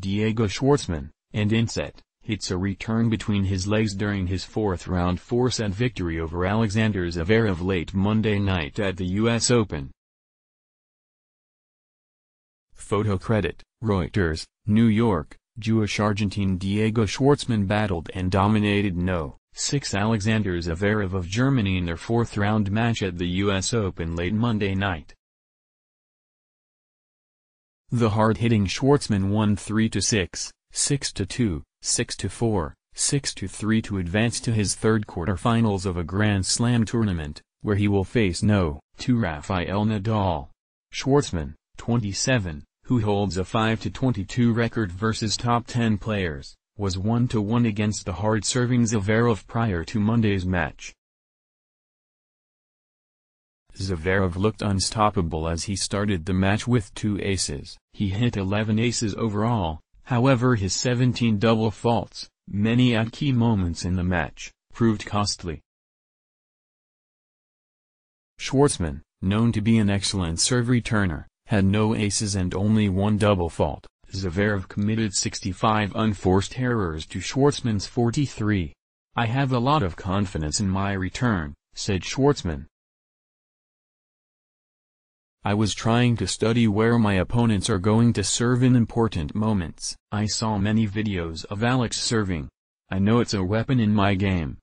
Diego Schwartzman, and in set, hits a return between his legs during his fourth-round four-set victory over Alexander Zverev late Monday night at the U.S. Open. Photo credit, Reuters, New York, Jewish Argentine Diego Schwartzman battled and dominated no. 6 Alexander Zverev of Germany in their fourth-round match at the U.S. Open late Monday night. The hard-hitting Schwartzman won 3-6, 6-2, 6-4, 6-3 to advance to his third quarterfinals of a Grand Slam tournament, where he will face no. 2 Rafael Nadal. Schwartzman, 27, who holds a 5-22 record versus top 10 players, was 1-1 against the hard-serving Zverev prior to Monday's match. Zverev looked unstoppable as he started the match with two aces. He hit 11 aces overall, however his 17 double faults, many at key moments in the match, proved costly. Schwartzman, known to be an excellent serve returner, had no aces and only one double fault. Zverev committed 65 unforced errors to Schwartzman's 43. I have a lot of confidence in my return, said Schwartzman. I was trying to study where my opponents are going to serve in important moments. I saw many videos of Alex serving. I know it's a weapon in my game.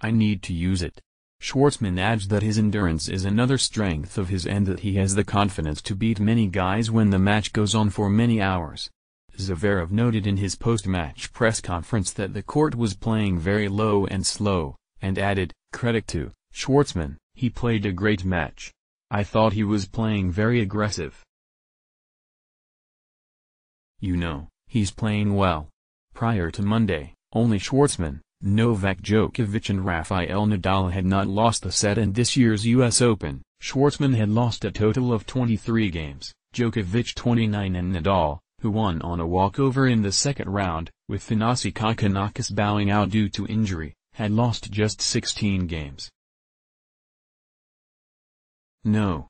I need to use it. Schwartzman adds that his endurance is another strength of his and that he has the confidence to beat many guys when the match goes on for many hours. Zverev noted in his post-match press conference that the court was playing very low and slow, and added, credit to Schwartzman, he played a great match. I thought he was playing very aggressive. You know, he's playing well. Prior to Monday, only Schwartzman, Novak Djokovic and Rafael Nadal had not lost a set in this year's U.S. Open. Schwartzman had lost a total of 23 games, Djokovic 29 and Nadal, who won on a walkover in the second round, with Thanasi Kokkinakis bowing out due to injury, had lost just 16 games. No.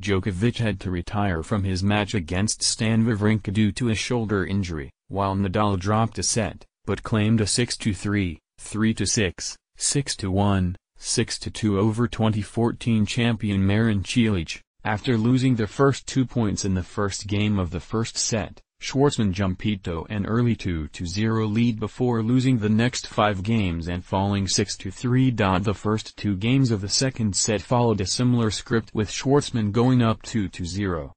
Djokovic had to retire from his match against Stan Wawrinka due to a shoulder injury while Nadal dropped a set, but claimed a 6-3, 3-6, 6-1, 6-2 over 2014 champion Marin Cilic. After losing the first two points in the first game of the first set, Schwartzman jumped to an early 2-0 lead before losing the next five games and falling 6-3. The first two games of the second set followed a similar script with Schwartzman going up 2-0.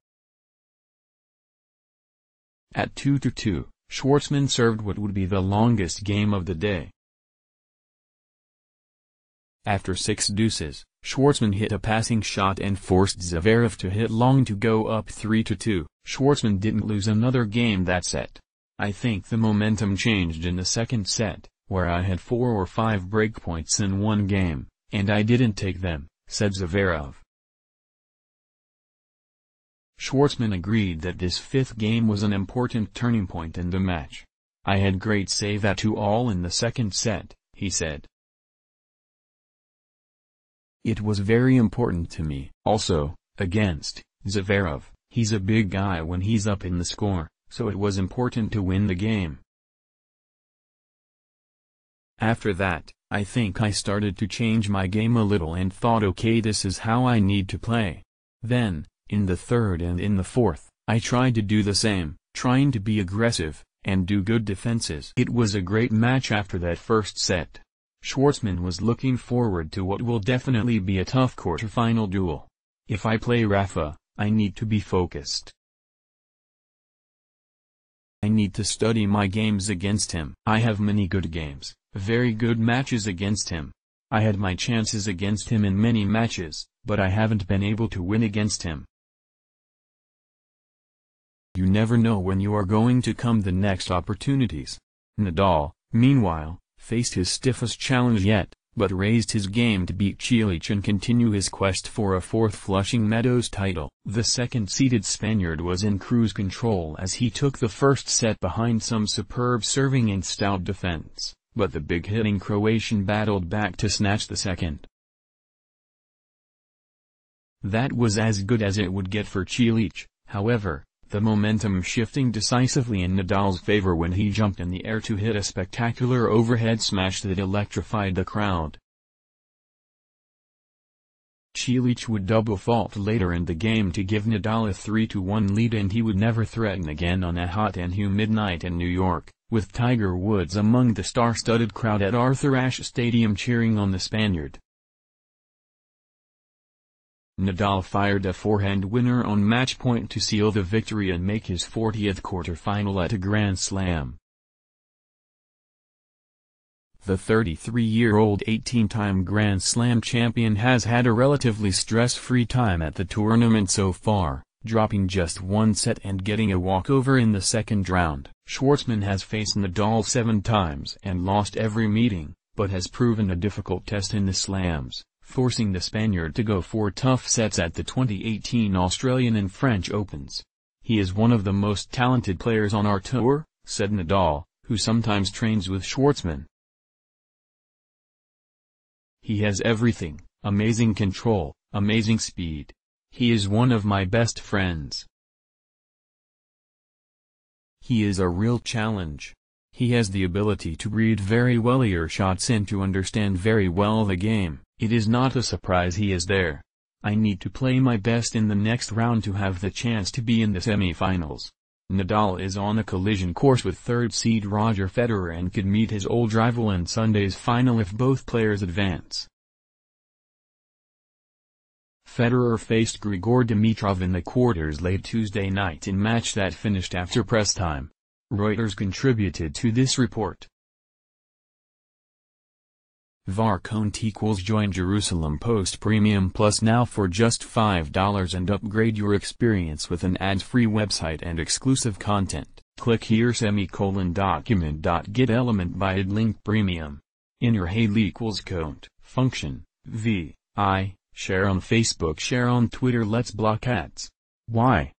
At 2-2, Schwartzman served what would be the longest game of the day. After six deuces, Schwartzman hit a passing shot and forced Zverev to hit long to go up 3-2. Schwartzman didn't lose another game that set. I think the momentum changed in the second set, where I had four or five breakpoints in one game, and I didn't take them, said Zverev. Schwartzman agreed that this fifth game was an important turning point in the match. I had great save at 2 all in the second set, he said. It was very important to me. Also, against Zverev, he's a big guy when he's up in the score, so it was important to win the game. After that, I think I started to change my game a little and thought okay this is how I need to play. Then, in the third and in the fourth, I tried to do the same, trying to be aggressive, and do good defenses. It was a great match after that first set. Schwartzman was looking forward to what will definitely be a tough quarterfinal duel. If I play Rafa, I need to be focused. I need to study my games against him. I have many good games, very good matches against him. I had my chances against him in many matches, but I haven't been able to win against him. You never know when you are going to come the next opportunities. Nadal, meanwhile, faced his stiffest challenge yet, but raised his game to beat Cilic and continue his quest for a fourth Flushing Meadows title. The second-seeded Spaniard was in cruise control as he took the first set behind some superb serving and stout defense, but the big-hitting Croatian battled back to snatch the second. That was as good as it would get for Cilic, however, the momentum shifting decisively in Nadal's favor when he jumped in the air to hit a spectacular overhead smash that electrified the crowd. Cilic would double fault later in the game to give Nadal a 3-1 lead and he would never threaten again on a hot and humid night in New York, with Tiger Woods among the star-studded crowd at Arthur Ashe Stadium cheering on the Spaniard. Nadal fired a forehand winner on match point to seal the victory and make his 40th quarterfinal at a Grand Slam. The 33-year-old 18-time Grand Slam champion has had a relatively stress-free time at the tournament so far, dropping just one set and getting a walkover in the second round. Schwartzman has faced Nadal seven times and lost every meeting, but has proven a difficult test in the slams, forcing the Spaniard to go four tough sets at the 2018 Australian and French Opens. He is one of the most talented players on our tour, said Nadal, who sometimes trains with Schwartzman. He has everything, amazing control, amazing speed. He is one of my best friends. He is a real challenge. He has the ability to read very well your shots and to understand very well the game. It is not a surprise he is there. I need to play my best in the next round to have the chance to be in the semi-finals. Nadal is on a collision course with third seed Roger Federer and could meet his old rival in Sunday's final if both players advance. Federer faced Grigor Dimitrov in the quarters late Tuesday night in match that finished after press time. Reuters contributed to this report. Varcont equals join Jerusalem Post Premium Plus now for just $5 and upgrade your experience with an ad-free website and exclusive content. Click here semicolon document dot get element by link premium. In your Haley equals count, function, v, i, share on Facebook share on Twitter let's block ads. Why?